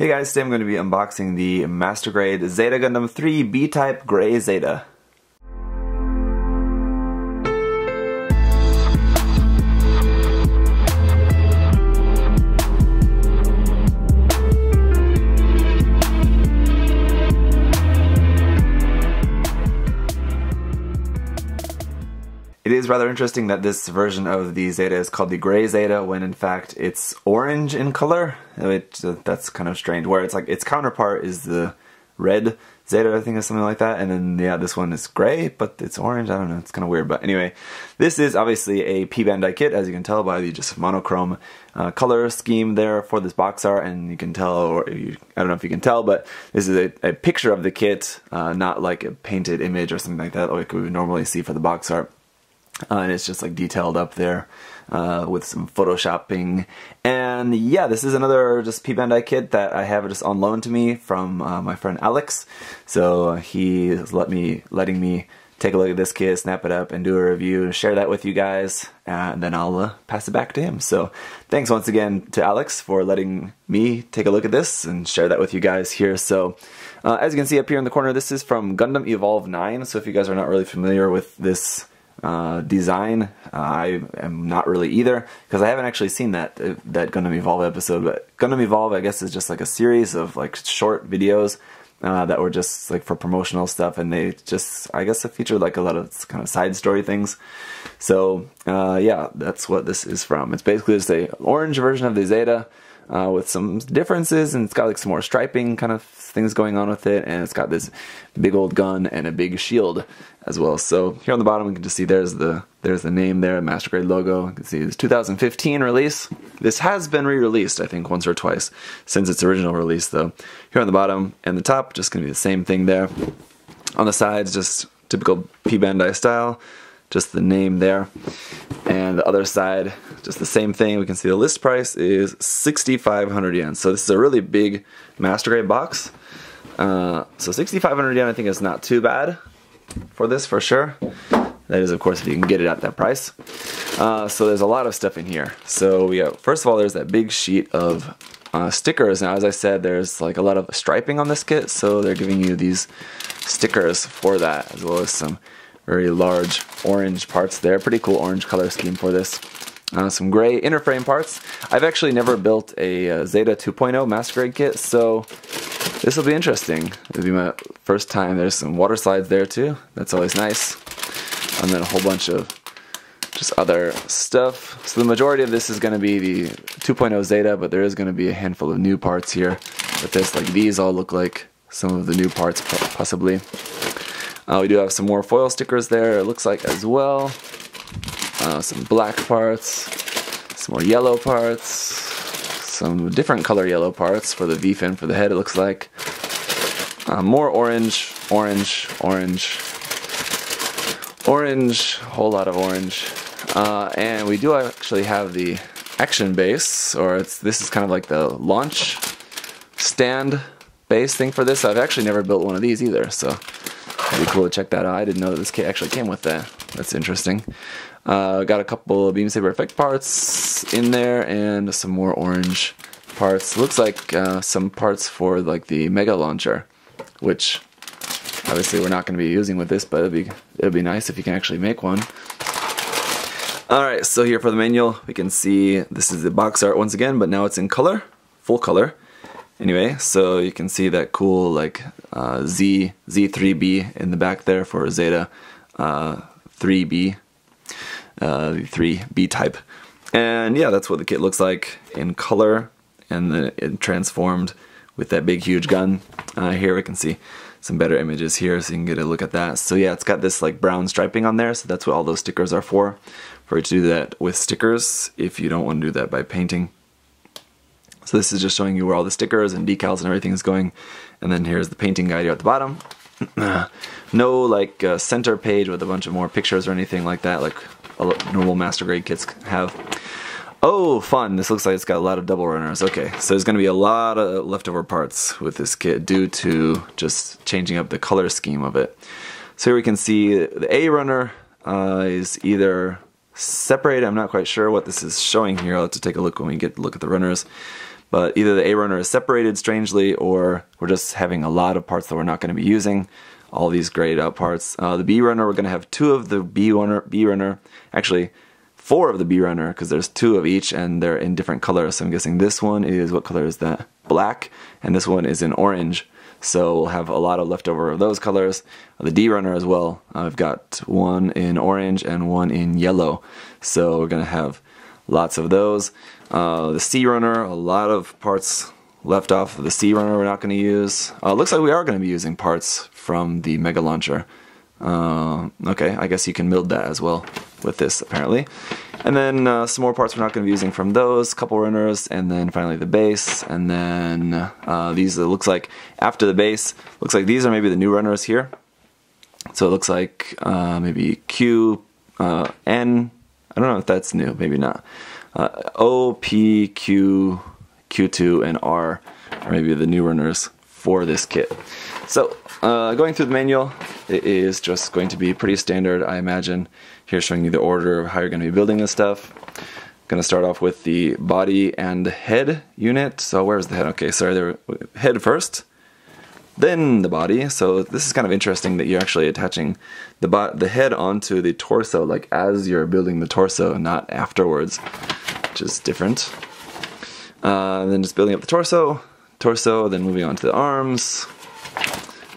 Hey guys, today I'm going to be unboxing the Master Grade Zeta Gundam 3 B-Type Gray Zeta. Is rather interesting that this version of the Zeta is called the Gray Zeta when in fact it's orange in color. It, uh, that's kind of strange. Where it's like its counterpart is the red Zeta, I think, or something like that. And then yeah, this one is gray, but it's orange. I don't know. It's kind of weird. But anyway, this is obviously a P Bandai kit, as you can tell by the just monochrome uh, color scheme there for this box art. And you can tell, or you, I don't know if you can tell, but this is a, a picture of the kit, uh, not like a painted image or something like that, like we would normally see for the box art. Uh, and it's just like detailed up there uh, with some photoshopping. And yeah, this is another just P Bandai kit that I have just on loan to me from uh, my friend Alex. So he is let me letting me take a look at this kit, snap it up, and do a review and share that with you guys. And then I'll uh, pass it back to him. So thanks once again to Alex for letting me take a look at this and share that with you guys here. So. Uh, as you can see up here in the corner, this is from Gundam Evolve 9. So if you guys are not really familiar with this uh, design. Uh, I am not really either because I haven't actually seen that uh, that Gundam Evolve episode. But Gundam Evolve, I guess, is just like a series of like short videos uh, that were just like for promotional stuff, and they just I guess it featured like a lot of kind of side story things. So uh, yeah, that's what this is from. It's basically just a orange version of the Zeta uh, with some differences, and it's got like some more striping kind of things going on with it, and it's got this big old gun and a big shield as well. So here on the bottom, we can just see there's the there's the name there, Master Grade logo. You can see it's 2015 release. This has been re-released, I think, once or twice since its original release, though. Here on the bottom and the top, just gonna be the same thing there. On the sides, just typical P Bandai style just the name there. And the other side, just the same thing. We can see the list price is 6,500 yen. So this is a really big master grade box. Uh, so 6,500 yen I think is not too bad for this for sure. That is, of course, if you can get it at that price. Uh, so there's a lot of stuff in here. So we have, first of all, there's that big sheet of uh, stickers. Now, as I said, there's like a lot of striping on this kit, so they're giving you these stickers for that, as well as some very large orange parts there. Pretty cool orange color scheme for this. Uh, some gray inner frame parts. I've actually never built a uh, Zeta 2.0 Master Grade kit, so this will be interesting. It'll be my first time. There's some water slides there too. That's always nice. And then a whole bunch of just other stuff. So the majority of this is going to be the 2.0 Zeta, but there is going to be a handful of new parts here. But this, like these all look like some of the new parts possibly. Uh, we do have some more foil stickers there, it looks like as well. Uh, some black parts, some more yellow parts, some different color yellow parts for the V-fin for the head, it looks like. Uh, more orange, orange, orange, orange, whole lot of orange. Uh, and we do actually have the action base, or it's this is kind of like the launch stand base thing for this. I've actually never built one of these either, so Pretty cool to check that out. I didn't know that this kit actually came with that. That's interesting. Uh, got a couple of Beam Saber Effect parts in there and some more orange parts. Looks like uh, some parts for like the Mega Launcher, which obviously we're not going to be using with this, but it'd be it'd be nice if you can actually make one. Alright, so here for the manual, we can see this is the box art once again, but now it's in color, full color. Anyway, so you can see that cool like uh, Z Z3B in the back there for Zeta uh, 3B, uh, 3B type, and yeah, that's what the kit looks like in color, and then it transformed with that big huge gun. Uh, here we can see some better images here, so you can get a look at that. So yeah, it's got this like brown striping on there, so that's what all those stickers are for. For you to do that with stickers, if you don't want to do that by painting. So this is just showing you where all the stickers and decals and everything is going. And then here's the painting guide here at the bottom. no like uh, center page with a bunch of more pictures or anything like that like normal master grade kits have. Oh, fun. This looks like it's got a lot of double runners. Okay, so there's going to be a lot of leftover parts with this kit due to just changing up the color scheme of it. So here we can see the A runner uh, is either separated. I'm not quite sure what this is showing here. I'll have to take a look when we get to look at the runners. But either the A runner is separated strangely or we're just having a lot of parts that we're not going to be using. All these grayed out parts. Uh, the B runner, we're going to have two of the B runner, B runner, actually four of the B runner because there's two of each and they're in different colors. So I'm guessing this one is, what color is that? Black, and this one is in orange. So we'll have a lot of leftover of those colors. The D runner as well. I've got one in orange and one in yellow. So we're going to have lots of those. Uh, the C runner, a lot of parts left off of the C runner we're not going to use. Uh, looks like we are going to be using parts from the Mega Launcher. Uh, okay, I guess you can build that as well with this apparently. And then uh, some more parts we're not going to be using from those, couple runners, and then finally the base. And then uh, these, it looks like after the base, looks like these are maybe the new runners here. So it looks like uh, maybe Q, uh, N, I don't know if that's new, maybe not. Uh, o, P, Q, Q2, and R are maybe the new runners for this kit. So uh, going through the manual, it is just going to be pretty standard, I imagine. Here showing you the order of how you're going to be building this stuff. Going to start off with the body and head unit. So where's the head? Okay, sorry, there, head first, then the body. So this is kind of interesting that you're actually attaching the the head onto the torso, like as you're building the torso, not afterwards, which is different. Uh, then just building up the torso, torso, then moving on to the arms,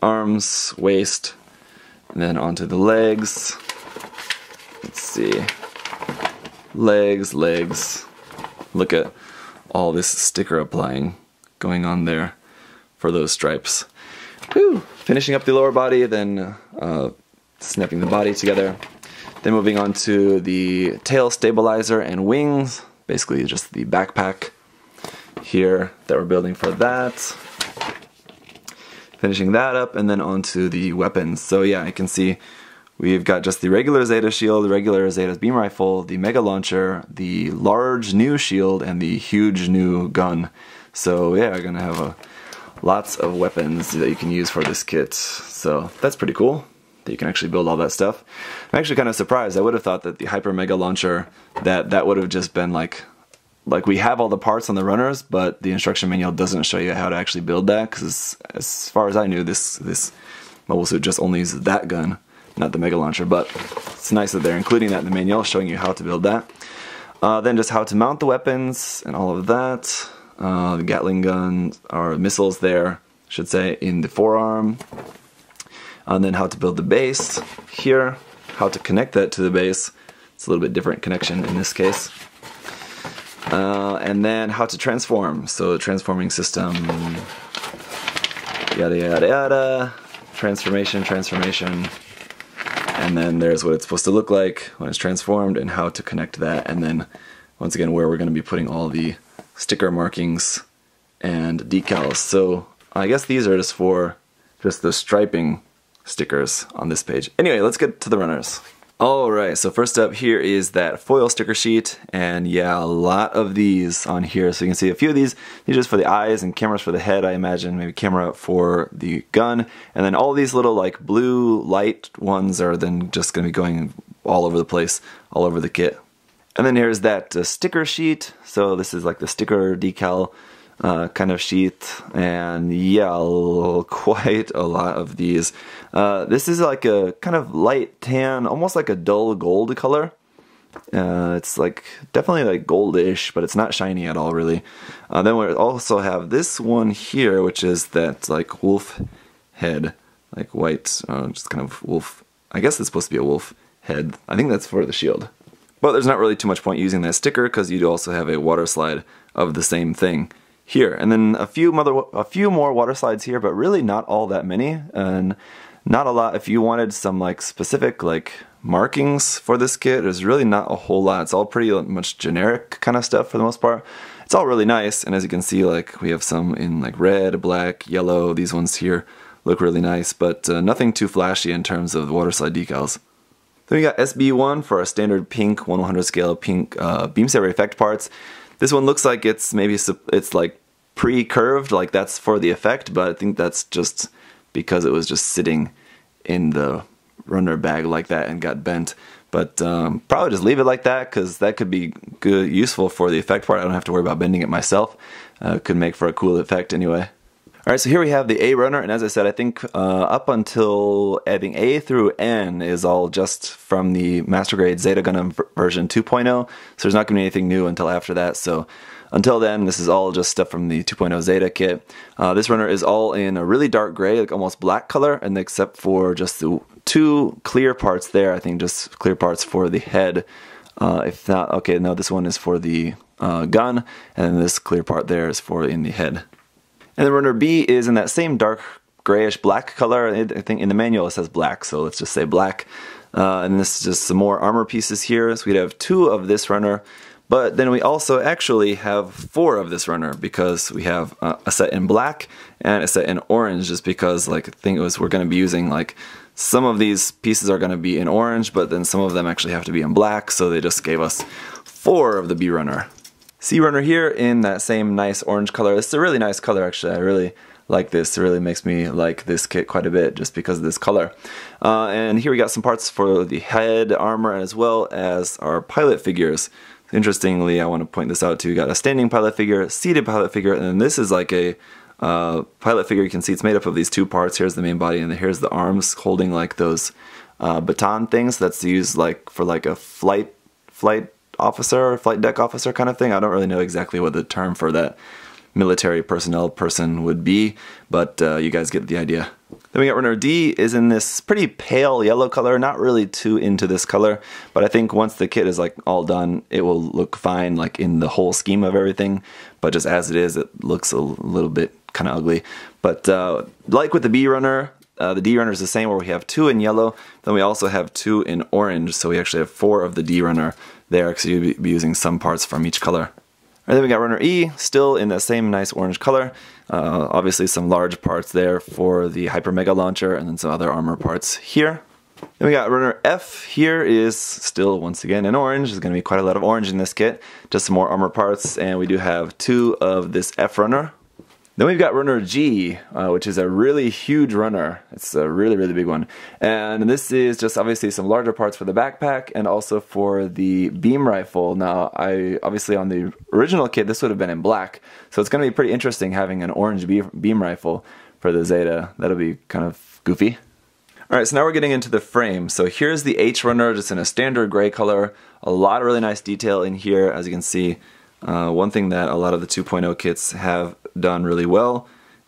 arms, waist, and then onto the legs. Let's see. Legs, legs. Look at all this sticker applying going on there for those stripes. Finishing up the lower body, then uh, snapping the body together. Then moving on to the tail stabilizer and wings, basically just the backpack here that we're building for that finishing that up, and then onto the weapons. So yeah, I can see we've got just the regular Zeta shield, the regular Zeta's beam rifle, the mega launcher, the large new shield, and the huge new gun. So yeah, we're gonna have a, lots of weapons that you can use for this kit. So that's pretty cool that you can actually build all that stuff. I'm actually kind of surprised. I would have thought that the Hyper Mega Launcher, that that would have just been like like we have all the parts on the runners, but the instruction manual doesn't show you how to actually build that because as far as I knew, this this mobile suit just only uses that gun, not the mega launcher. But it's nice that they're including that in the manual, showing you how to build that. Uh, then just how to mount the weapons and all of that. Uh, the Gatling guns or missiles there, I should say, in the forearm. And then how to build the base here, how to connect that to the base. It's a little bit different connection in this case. Uh, and then how to transform. So transforming system, yada yada yada, transformation, transformation. And then there's what it's supposed to look like when it's transformed and how to connect that. And then once again where we're going to be putting all the sticker markings and decals. So I guess these are just for just the striping stickers on this page. Anyway, let's get to the runners. Alright, so first up here is that foil sticker sheet, and yeah, a lot of these on here. So you can see a few of these, these are just for the eyes and cameras for the head, I imagine, maybe camera for the gun, and then all these little like blue light ones are then just going to be going all over the place, all over the kit. And then here's that uh, sticker sheet, so this is like the sticker decal uh, kind of sheet, and yeah, quite a lot of these. Uh, this is like a kind of light tan, almost like a dull gold color. Uh, it's like definitely like goldish, but it's not shiny at all, really. Uh, then we also have this one here, which is that like wolf head, like white, uh, just kind of wolf. I guess it's supposed to be a wolf head. I think that's for the shield. But there's not really too much point using that sticker because you do also have a water slide of the same thing here. And then a few mother, a few more water slides here, but really not all that many, and not a lot. If you wanted some like specific like markings for this kit, there's really not a whole lot. It's all pretty much generic kind of stuff for the most part. It's all really nice, and as you can see, like we have some in like red, black, yellow. These ones here look really nice, but uh, nothing too flashy in terms of the water slide decals. Then we got SB1 for our standard pink 100 scale pink uh, beam saber effect parts. This one looks like it's maybe it's like pre-curved, like that's for the effect, but I think that's just because it was just sitting in the runner bag like that and got bent. But um, probably just leave it like that because that could be good, useful for the effect part. I don't have to worry about bending it myself. uh, could make for a cool effect anyway. Alright, so here we have the A runner, and as I said, I think uh, up until I think A through N is all just from the Master Grade Zeta Gundam version 2.0, so there's not going to be anything new until after that. So until then, this is all just stuff from the 2.0 Zeta kit. Uh, this runner is all in a really dark gray, like almost black color, and except for just the two clear parts there, I think just clear parts for the head. Uh, if not, okay, no, this one is for the uh, gun, and this clear part there is for in the head. And then runner B is in that same dark grayish black color. I think in the manual it says black, so let's just say black. Uh, and this is just some more armor pieces here. So we'd have two of this runner, but then we also actually have four of this runner because we have uh, a set in black and a set in orange just because like I think it was we're going to be using like some of these pieces are going to be in orange, but then some of them actually have to be in black, so they just gave us four of the B runner. C runner here in that same nice orange color. It's a really nice color actually. I really like this. It really makes me like this kit quite a bit just because of this color. Uh, and here we got some parts for the head, armor, as well as our pilot figures. Interestingly, I want to point this out too. We got a standing pilot figure, seated pilot figure, and then this is like a uh, pilot figure. You can see it's made up of these two parts. Here's the main body, and here's the arms holding like those uh, baton things that's used like for like a flight flight officer or flight deck officer kind of thing. I don't really know exactly what the term for that military personnel person would be, but uh, you guys get the idea. Then we got runner D is in this pretty pale yellow color, not really too into this color, but I think once the kit is like all done, it will look fine like in the whole scheme of everything, but just as it is, it looks a little bit kind of ugly. But uh, like with the B runner, uh, the D runner is the same where we have two in yellow, then we also have two in orange, so we actually have four of the D runner there because you'll be using some parts from each color. And then we got runner E, still in that same nice orange color. Uh, obviously some large parts there for the Hyper Mega Launcher and then some other armor parts here. Then we got runner F here is still once again in orange. There's going to be quite a lot of orange in this kit. Just some more armor parts and we do have two of this F runner then we've got runner G, uh, which is a really huge runner. It's a really, really big one. And this is just obviously some larger parts for the backpack and also for the beam rifle. Now, I obviously on the original kit, this would have been in black. So it's going to be pretty interesting having an orange beam rifle for the Zeta. That'll be kind of goofy. Alright, so now we're getting into the frame. So here's the H runner, just in a standard gray color. A lot of really nice detail in here, as you can see. Uh, one thing that a lot of the 2.0 kits have done really well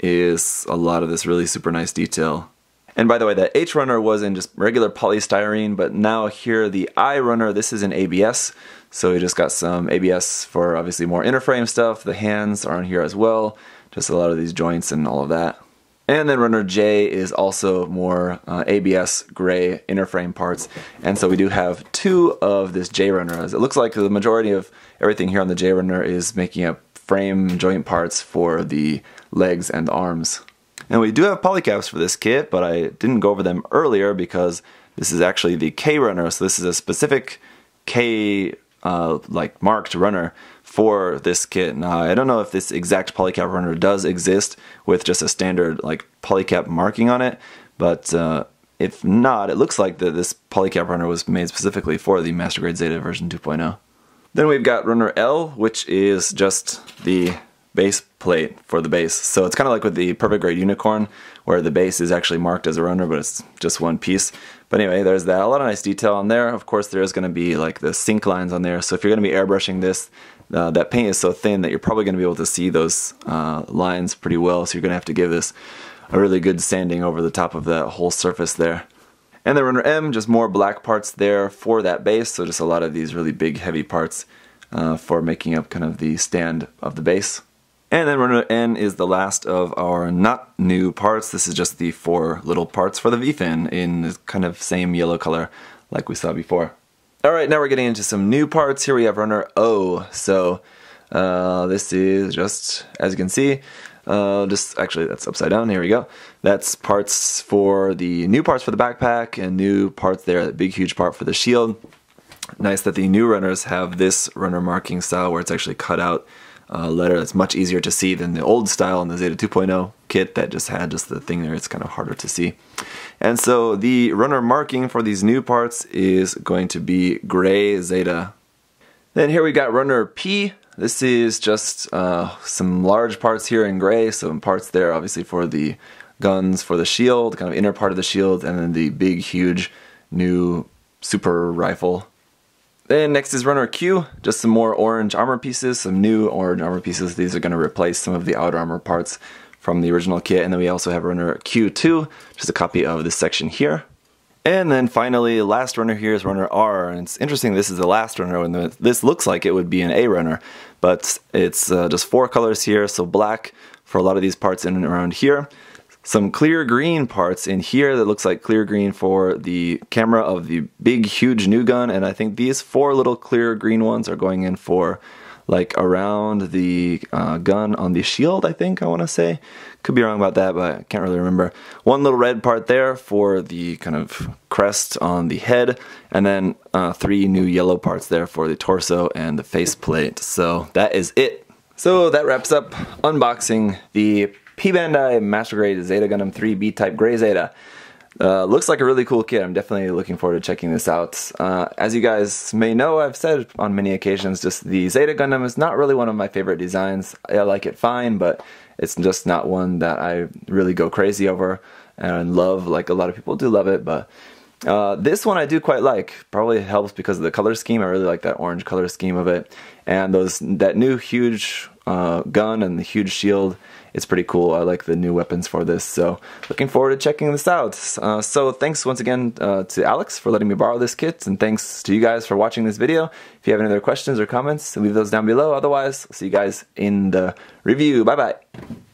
is a lot of this really super nice detail. And by the way, the H runner was in just regular polystyrene, but now here the I runner, this is in ABS. So we just got some ABS for obviously more inner frame stuff. The hands are on here as well. Just a lot of these joints and all of that. And then runner J is also more uh, ABS gray inner frame parts. And so we do have two of this J runner. It looks like the majority of everything here on the J runner is making up frame joint parts for the legs and arms. And we do have polycaps for this kit, but I didn't go over them earlier because this is actually the K runner. So this is a specific K uh, like marked runner for this kit. Now I don't know if this exact polycap runner does exist with just a standard like polycap marking on it, but uh, if not, it looks like that this polycap runner was made specifically for the Master Grade Zeta version 2.0. Then we've got runner L, which is just the base plate for the base. So it's kind of like with the Perfect Grade Unicorn, where the base is actually marked as a runner, but it's just one piece. But anyway, there's that. A lot of nice detail on there. Of course, there is going to be like the sink lines on there. So if you're going to be airbrushing this, uh, that paint is so thin that you're probably going to be able to see those uh, lines pretty well. So you're going to have to give this a really good sanding over the top of that whole surface there. And then runner M, just more black parts there for that base. So just a lot of these really big heavy parts uh, for making up kind of the stand of the base. And then runner N is the last of our not new parts. This is just the four little parts for the V-fin in kind of same yellow color like we saw before. Alright, now we're getting into some new parts. Here we have runner O. So uh, this is just, as you can see, uh, just actually that's upside down. Here we go. That's parts for the new parts for the backpack and new parts there. That big huge part for the shield. Nice that the new runners have this runner marking style where it's actually cut out uh, letter that's much easier to see than the old style in the Zeta 2.0 kit that just had just the thing there. It's kind of harder to see. And so the runner marking for these new parts is going to be gray Zeta. Then here we got runner P. This is just uh, some large parts here in gray, some parts there obviously for the guns, for the shield, kind of inner part of the shield, and then the big, huge new super rifle. Then next is runner Q, just some more orange armor pieces, some new orange armor pieces. These are going to replace some of the outer armor parts from the original kit. And then we also have runner Q2, just a copy of this section here. And then finally, last runner here is runner R, and it's interesting this is the last runner, and this looks like it would be an A runner, but it's uh, just four colors here, so black for a lot of these parts in and around here, some clear green parts in here that looks like clear green for the camera of the big huge new gun, and I think these four little clear green ones are going in for like around the uh, gun on the shield, I think I want to say. Could be wrong about that, but I can't really remember. One little red part there for the kind of crest on the head, and then uh, three new yellow parts there for the torso and the faceplate. So that is it. So that wraps up unboxing the P Bandai Master Grade Zeta Gundam 3 B-Type Gray Zeta. Uh, looks like a really cool kit. I'm definitely looking forward to checking this out. Uh, as you guys may know, I've said on many occasions, just the Zeta Gundam is not really one of my favorite designs. I like it fine, but it's just not one that I really go crazy over and love. Like a lot of people do love it, but uh, this one I do quite like. Probably helps because of the color scheme. I really like that orange color scheme of it, and those that new huge uh, gun and the huge shield it's pretty cool. I like the new weapons for this, so looking forward to checking this out. Uh, so thanks once again uh, to Alex for letting me borrow this kit, and thanks to you guys for watching this video. If you have any other questions or comments, leave those down below. Otherwise, I'll see you guys in the review. Bye bye.